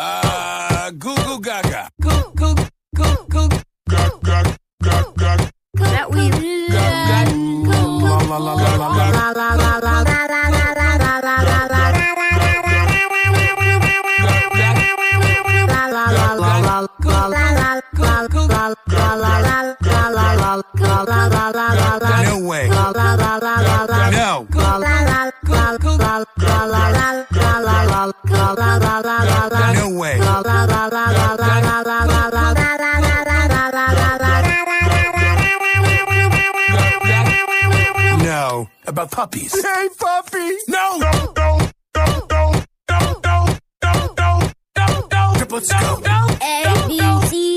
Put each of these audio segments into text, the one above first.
Uh, Google. About puppies. Hey, puppy. No. No. No. No. No. No. No. No. No. No. No. Triple scope. A B C D A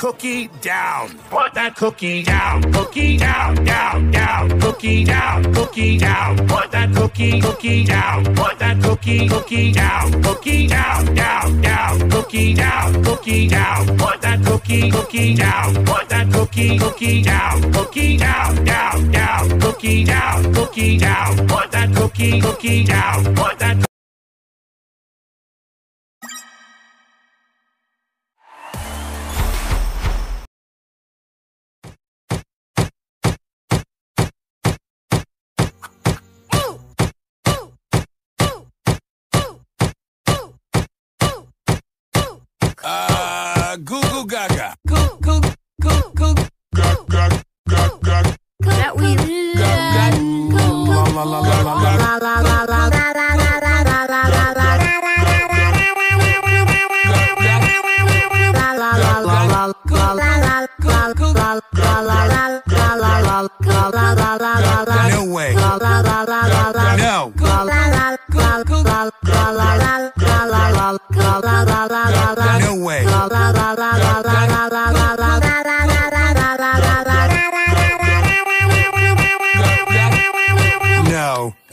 cookie down. Put that cookie down. Cookie down, down, down. Cookie down, cookie down. Put that cookie, cookie down. Put that cookie, cookie down. Cookie down, down, down. Cookie down, cookie down. Put that cookie, cookie down. Put that cookie, cookie down. Cookie down, down, down. Cookie down, cookie down. Put that cookie, cookie down. Put that Uh, good